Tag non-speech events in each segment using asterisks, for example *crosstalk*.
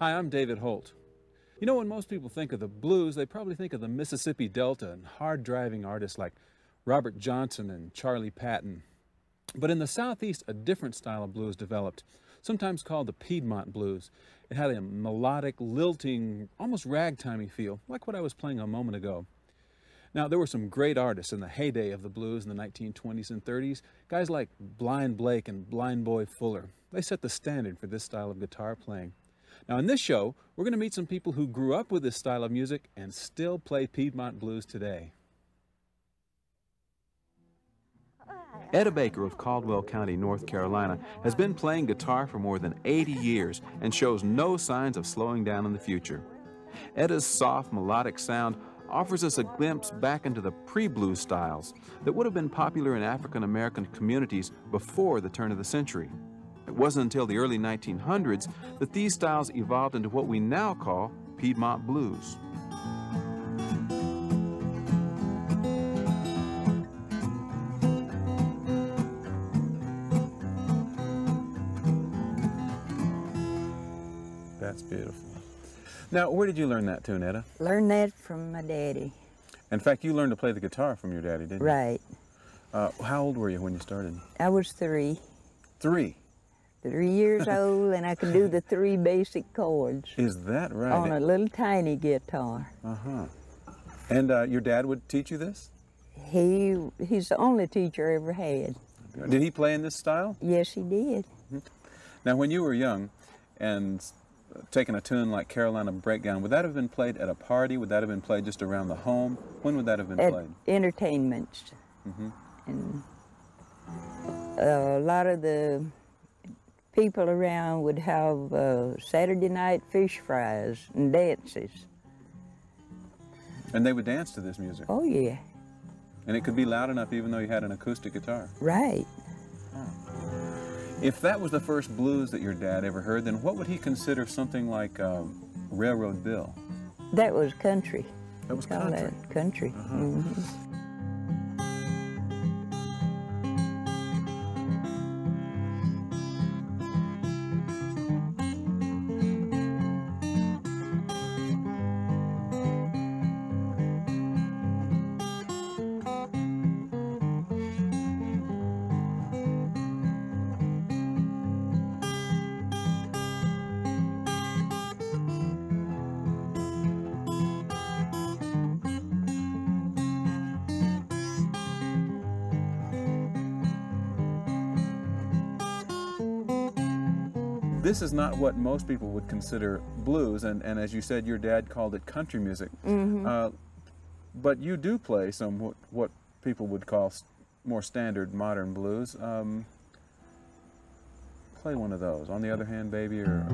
Hi, I'm David Holt. You know, when most people think of the blues, they probably think of the Mississippi Delta and hard driving artists like Robert Johnson and Charlie Patton. But in the Southeast, a different style of blues developed, sometimes called the Piedmont blues. It had a melodic, lilting, almost ragtimey feel, like what I was playing a moment ago. Now, there were some great artists in the heyday of the blues in the 1920s and 30s, guys like Blind Blake and Blind Boy Fuller. They set the standard for this style of guitar playing. Now, in this show, we're going to meet some people who grew up with this style of music and still play Piedmont blues today. Etta Baker of Caldwell County, North Carolina, has been playing guitar for more than 80 years and shows no signs of slowing down in the future. Etta's soft, melodic sound offers us a glimpse back into the pre-blues styles that would have been popular in African American communities before the turn of the century. It wasn't until the early 1900s that these styles evolved into what we now call Piedmont blues. That's beautiful. Now, where did you learn that tune, Etta? Learned that from my daddy. In fact, you learned to play the guitar from your daddy, didn't you? Right. Uh, how old were you when you started? I was three. Three. Three years old, and I could do the three basic chords Is that right? on a little tiny guitar. Uh huh. And uh, your dad would teach you this? He he's the only teacher I ever had. Did he play in this style? Yes, he did. Now, when you were young and taking a tune like Carolina Breakdown, would that have been played at a party? Would that have been played just around the home? When would that have been At played? entertainments, Mhm. and a lot of the people around would have uh, Saturday night fish fries and dances. And they would dance to this music. Oh yeah, And it could be loud enough even though you had an acoustic guitar. right. If that was the first blues that your dad ever heard, then what would he consider something like um, Railroad Bill? That was country. That was country. that country. Mhm. This is not what most people would consider blues, and, and as you said, your dad called it country music. Uh, but you do play some what, what people would call s- more standard modern blues. Um, play one of those. On the other hand, baby, or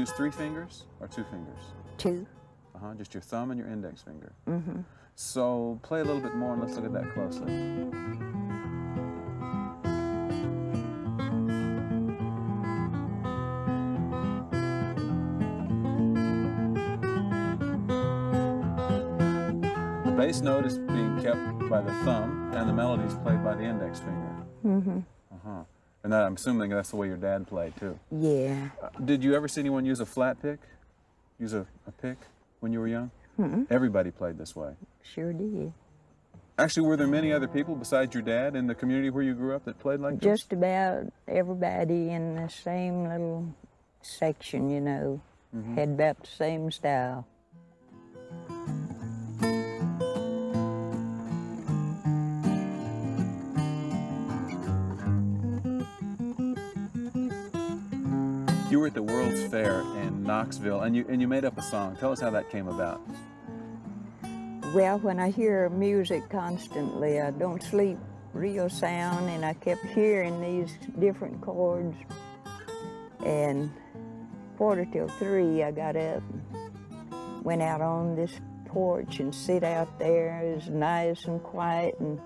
use three fingers or two fingers? Two. Uh-huh, just your thumb and your index finger. Mm-hmm. So play a little bit more and let's look at that closely. The bass note is being kept by the thumb and the melody is played by the index finger. Mm-hmm. Uh-huh. And that, I'm assuming that's the way your dad played too. Yeah. Uh, Did you ever see anyone use a flat pick? Use a, a pick when you were young? Mm-hmm. Everybody played this way. Sure did. Actually, were there many other people besides your dad in the community where you grew up that played like this? Just about everybody in the same little section, you know, had about the same style. You were at the World's Fair in Knoxville, and you and you made up a song. Tell us how that came about. Well, when I hear music constantly, I don't sleep real sound, and I kept hearing these different chords. And quarter till three, I got up, went out on this porch and sit out there. It was nice and quiet, and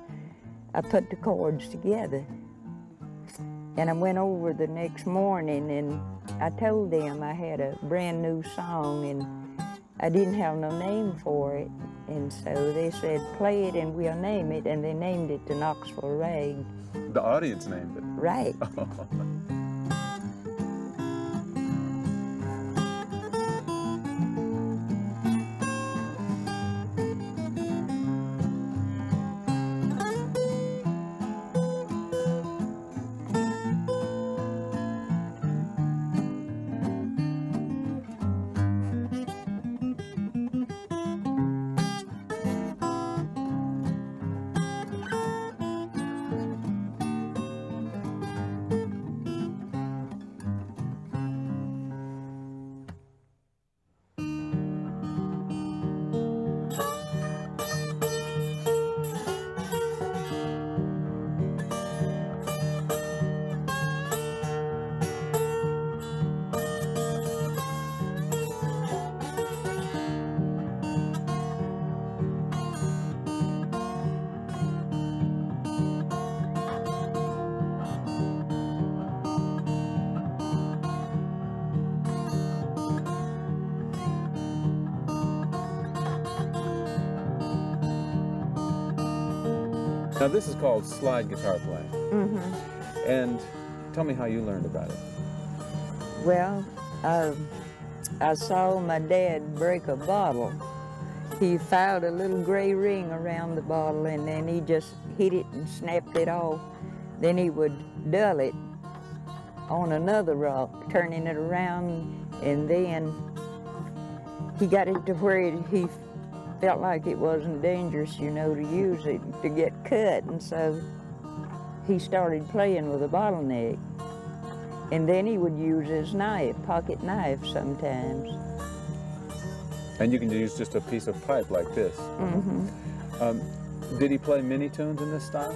I put the chords together. And I went over the next morning, and I told them I had a brand new song, and I didn't have no name for it. And so they said, play it and we'll name it. And they named it the Knoxville Rag. The audience named it. Right. *laughs* Now this is called slide guitar playing. hmm And tell me how you learned about it. Well, um, I saw my dad break a bottle. He filed a little gray ring around the bottle and then he just hit it and snapped it off. Then he would dull it on another rock, turning it around, and then he got it to where he felt like it wasn't dangerous, you know, to use it to get cut, and so he started playing with a bottleneck. And then he would use his knife, pocket knife sometimes. And you can use just a piece of pipe like this. Mm -hmm. Um, did he play many tunes in this style?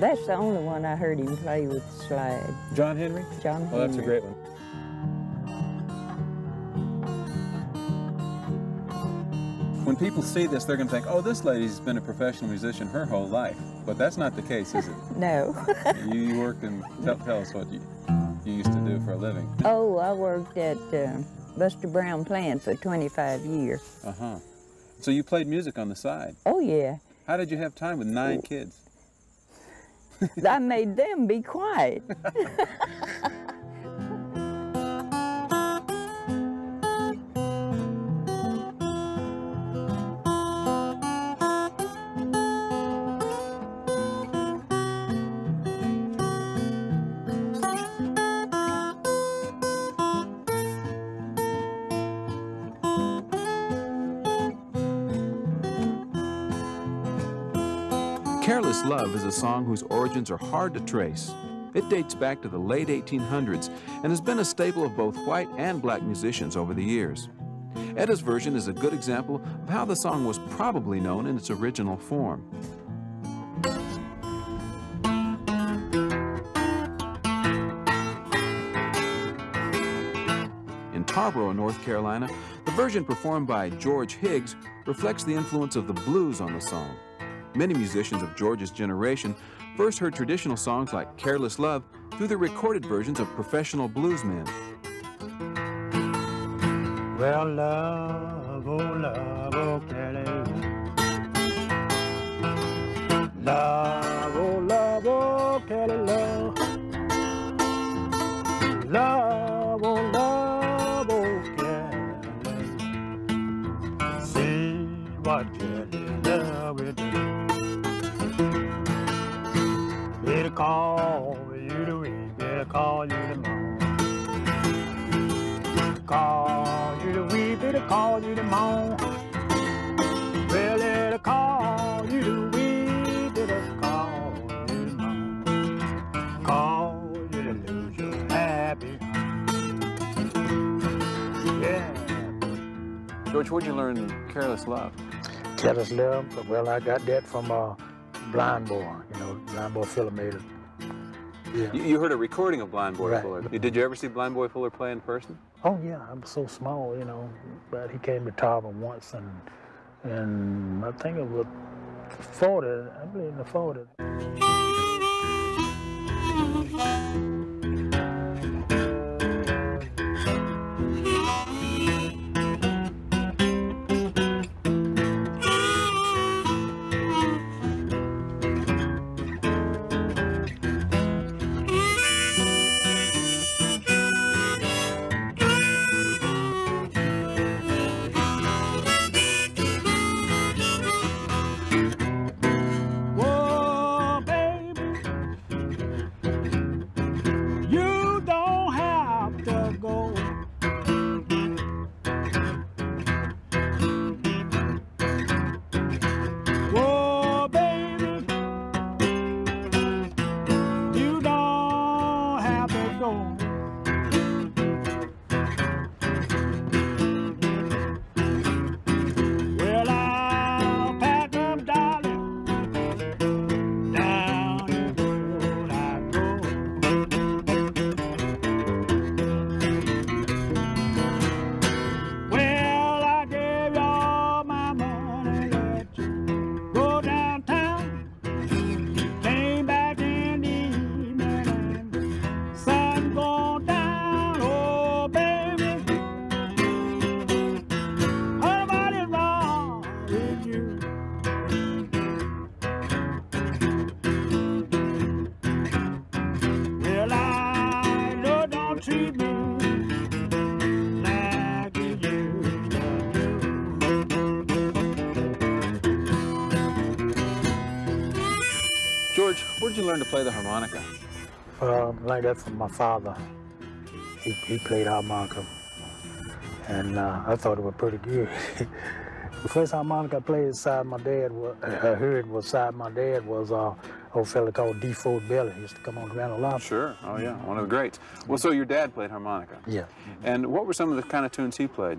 That's the only one I heard him play with slide. John Henry? John Henry. Oh, that's a great one. People see this, they're going to think, oh, this lady's been a professional musician her whole life. But that's not the case, is it? *laughs* No. you, you worked in, tell, tell us what you, you used to do for a living. oh, I worked at uh, Buster Brown plant for 25 years. Uh-huh. So you played music on the side. Oh, yeah. How did you have time with nine kids? I made them be quiet. *laughs* Careless Love is a song whose origins are hard to trace. It dates back to the late 1800s and has been a staple of both white and black musicians over the years. Etta's version is a good example of how the song was probably known in its original form. In Tarboro, North Carolina, the version performed by George Higgs reflects the influence of the blues on the song. Many musicians of George's generation first heard traditional songs like Careless Love through the recorded versions of professional bluesmen. Well, love, oh, love, oh. Love, oh, love, oh, love. Call you the wee, better call you the moan. Call you the wee, better call you the moan. Well, let call you the wee, better call you the moan. Call you to lose your happy. Yeah. George, where'd you learn Careless Love? Careless Love, well, I got that from uh, Blind Boy, you know, Blind Boy Fuller made it. Yeah. You, you heard a recording of Blind Boy Right. Fuller. Did you ever see Blind Boy Fuller play in person? Oh yeah, I'm so small, you know, but he came to Tarboro once and and I think it was 40, I believe in the 40. Play the harmonica? Uh, like that from my father. He, he played harmonica, and uh, I thought it was pretty good. *laughs* the first harmonica I played side my dad, was, I heard was side my dad was uh, old fella called DeFord Bailey. He used to come on Grand Ole Opry. Sure. Oh, yeah. One of the greats. Well, so your dad played harmonica. Yeah. And what were some of the kind of tunes he played?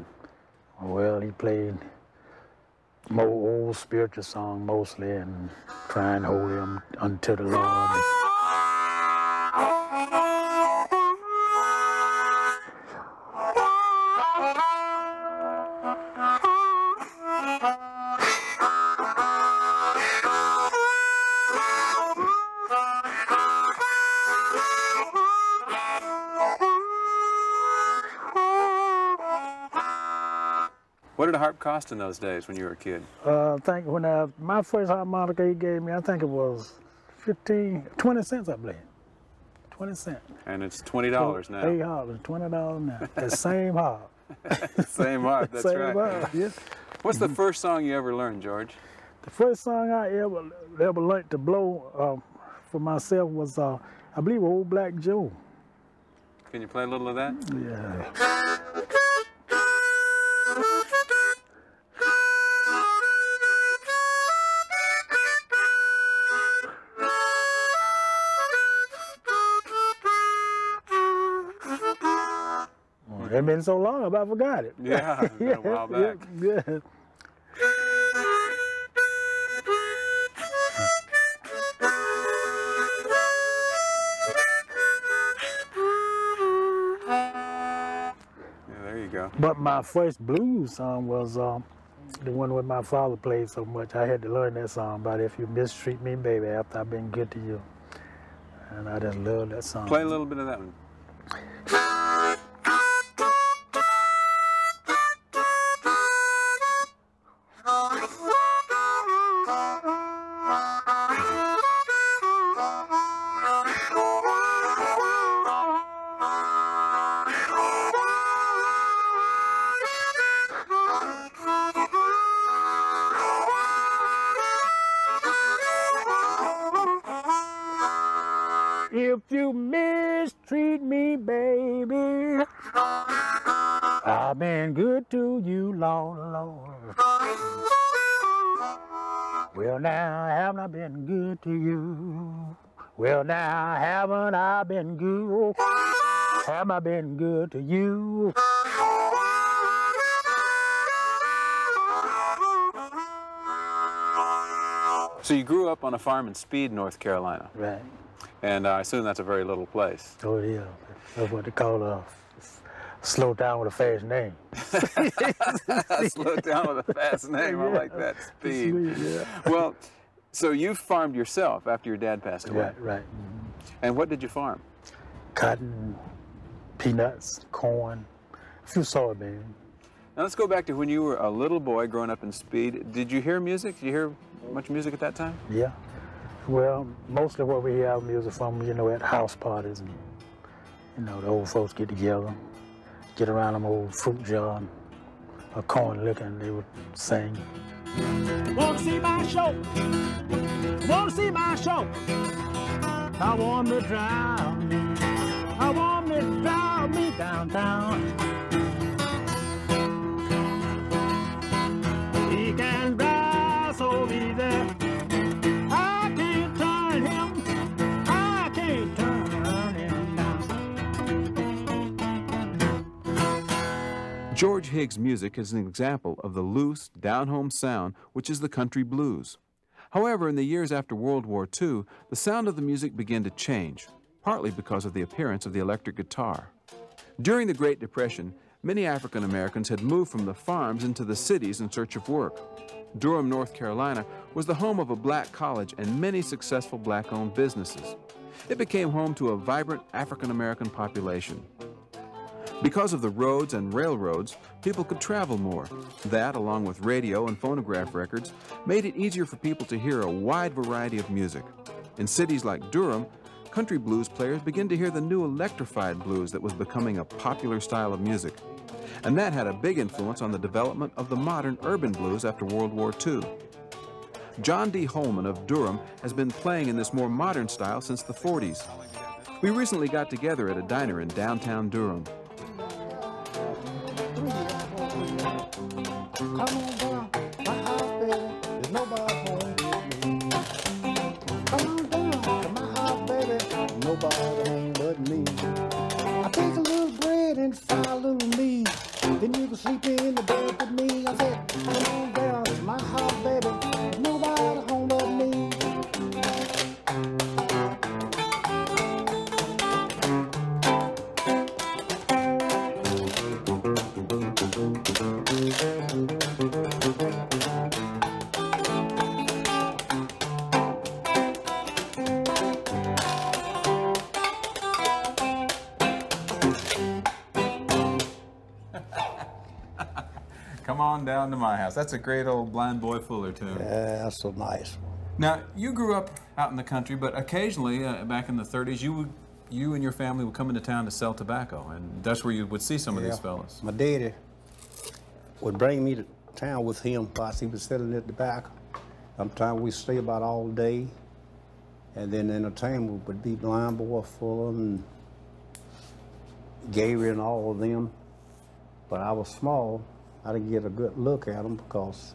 Well, he played more old spiritual song mostly, and try and hold him unto the Lord. Harp cost in those days when you were a kid? Uh, I think when I, my first harmonica he gave me, I think it was 15, 20 cents, I believe. 20 cents. And it's twenty dollars now. Eight dollars, twenty dollars now. The *laughs* same harp. *laughs* Same harp. That's same right. harp. Yeah. What's the first song you ever learned, George? The first song I ever ever learned to blow um, for myself was, uh, I believe, Old Black Joe. Can you play a little of that? Yeah. It's been so long, I about forgot it. Yeah, it's *laughs* been a while back. Yeah, yeah. Yeah, there you go. But my first blues song was um, the one where my father played so much. I had to learn that song about if you mistreat me, baby, after I've been good to you. And I just love that song. Play a little bit of that one. Haven't I been good? Have I been good to you? So you grew up on a farm in Speed, North Carolina, Right. and uh, I assume that's a very little place. Oh, yeah. That's what they call a slow down with a fast name. *laughs* *laughs* Slow down with a fast name. I like that. Speed. Yeah. Well, so you farmed yourself after your dad passed away. Right, right. And what did you farm? Cotton, peanuts, corn, a few soybeans. Now let's go back to when you were a little boy growing up in Speed. Did you hear music? Did you hear much music at that time? Yeah. Well, mostly what we have music from, you know, at house parties and, you know, the old folks get together, get around them old fruit jar and a corn liquor and they would sing. Wanna see my show? Wanna see my show? I want to drive. I want to drive me downtown. He can drive so easy. I can't turn him. I can't turn him down. George Higgs' music is an example of the loose, down-home sound which is the country blues. However, in the years after World War II, the sound of the music began to change, partly because of the appearance of the electric guitar. During the Great Depression, many African Americans had moved from the farms into the cities in search of work. Durham, North Carolina was the home of a black college and many successful black-owned businesses. It became home to a vibrant African American population. Because of the roads and railroads, people could travel more. That, along with radio and phonograph records, made it easier for people to hear a wide variety of music. In cities like Durham, country blues players began to hear the new electrified blues that was becoming a popular style of music. And that had a big influence on the development of the modern urban blues after World War II. John Dee Holeman of Durham has been playing in this more modern style since the 40s. We recently got together at a diner in downtown Durham. Come on down, my house, baby. There's nobody home. Come on down to my house, baby. Nobody home but me. I take a little bread and fry a little meat. Then you can sleep in house. That's a great old Blind Boy Fuller tune. Yeah, that's so nice. Now, you grew up out in the country, but occasionally, uh, back in the 30s, you would, you and your family would come into town to sell tobacco, and that's where you would see some of these fellas. My daddy would bring me to town with him whilst he was selling at the back. Sometimes we'd stay about all day. And then entertainment would be Blind Boy Fuller and Gary and all of them. But I was small. I didn't get a good look at them because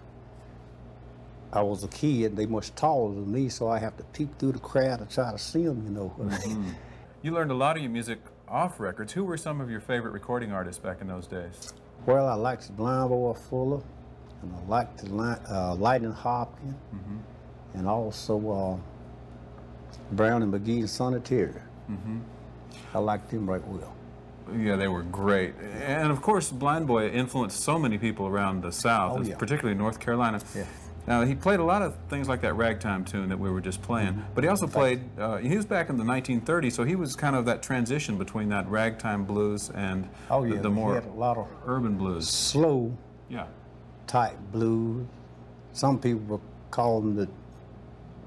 I was a kid. They much taller than me, so I have to peep through the crowd to try to see them, you know. *laughs* You learned a lot of your music off records. Who were some of your favorite recording artists back in those days? Well, I liked Blind Boy Fuller, and I liked uh, Lightning Hopkins, and also uh, Brownie McGhee and Sonny Terry. I liked them right well. Yeah, they were great. And of course, Blind Boy influenced so many people around the South, Oh, yeah. particularly North Carolina. Yeah. Now, he played a lot of things like that ragtime tune that we were just playing, Mm-hmm. but he also played, uh, he was back in the 1930s, so he was kind of that transition between that ragtime blues and Oh the, yeah, the he more a lot of urban blues. slow Yeah. type blues. Some people would call them the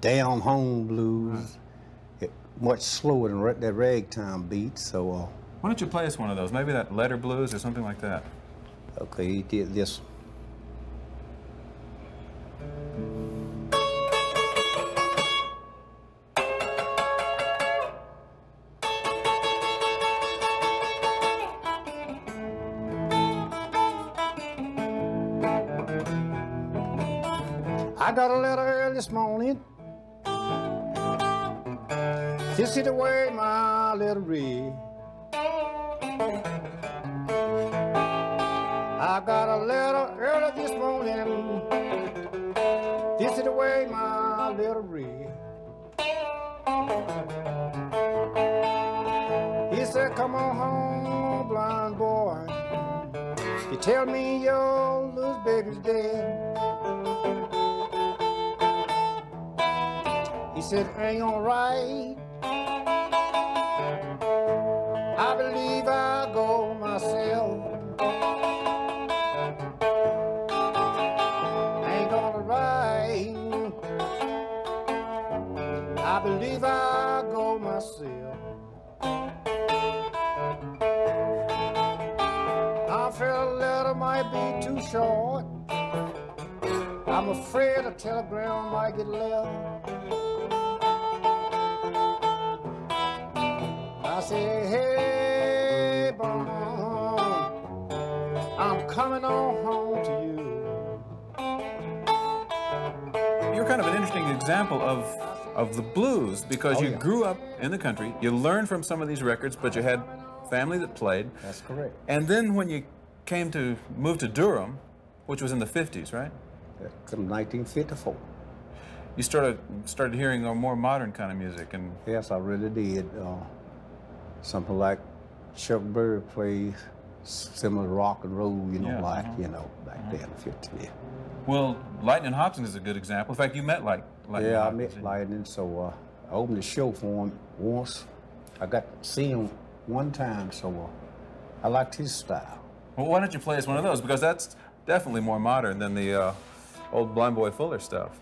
down home blues. It, much slower than that ragtime beat. So, uh, why don't you play us one of those? Maybe that letter blues or something like that. Okay, Yes. I got a letter early this morning. This is the way my letter read. I got a letter early this morning. This is the way my letter read. He said, Come on home, blind boy. You tell me your little baby's dead. He said, Ain't alright. I I felt a letter might be too short. I'm afraid a telegram might get left. I say, hey, bum, I'm coming on home to you. You're kind of an interesting example of of the blues because Oh, you yeah. grew up in the country. You learned from some of these records, but you had family that played. That's correct. And then when you came to move to Durham, which was in the 50s, right? From 1954. You started started hearing a more modern kind of music and Yes, I really did. Uh, something like Chuck Berry plays similar rock and roll, you know, Yeah, like, uh-huh. you know, back then, 50 yeah. well, Lightning Hopkins is a good example. In fact, you met like Lightning Yeah, I met? Lightning, so uh, I opened the show for him once. I got to see him one time, so uh, I liked his style. Well, why don't you play us one of those? Because that's definitely more modern than the uh, old Blind Boy Fuller stuff.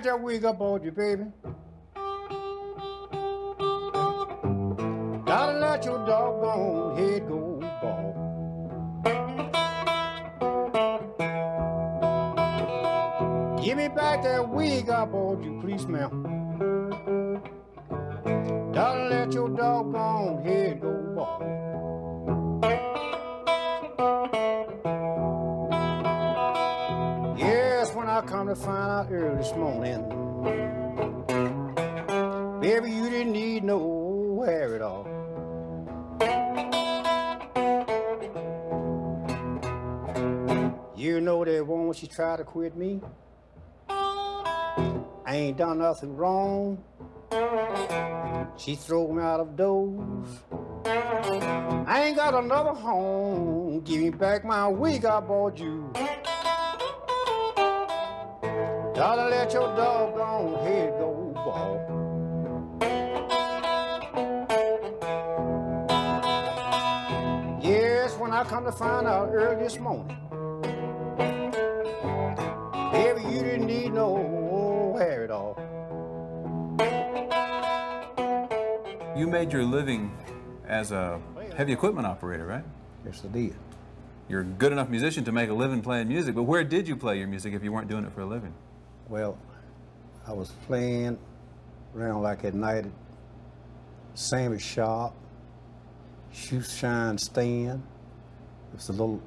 Me that wig I bought you, baby. Gotta let your doggone head go bald. Give me back that wig I bought you, please, ma'am. Gotta let your doggone head go to find out early this morning, baby, you didn't need no at all. You know that woman, she tried to quit me. I ain't done nothing wrong. She threw me out of doors. I ain't got another home. Give me back my wig I bought you. Gotta let your doggone head go bald. Yes, when I come to find out early this morning, baby, you didn't need no hair at all. You made your living as a heavy equipment operator, right? Yes, I did. You're a good enough musician to make a living playing music, but where did you play your music if you weren't doing it for a living? Well, I was playing around like at night at Sammy's shop, Shoe Shine Stand. It's a little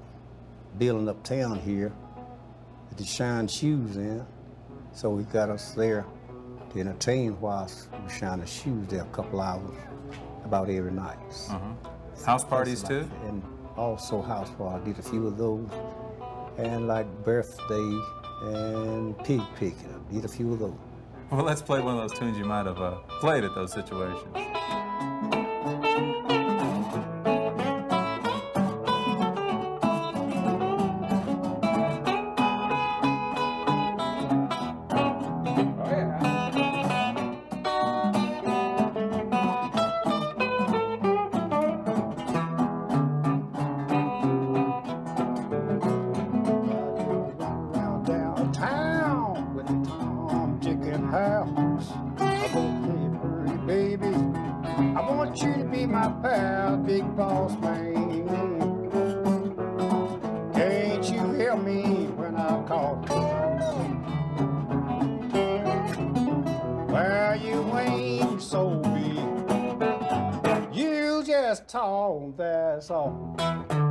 building uptown here that they shine shoes in. So we got us there to entertain whilst we were shining shoes there a couple hours about every night. Uh-huh. House parties too? And also house party. I did a few of those. And like birthday and pig picking. I did a few of those. Well, let's play one of those tunes you might have uh, played at those situations. So be. You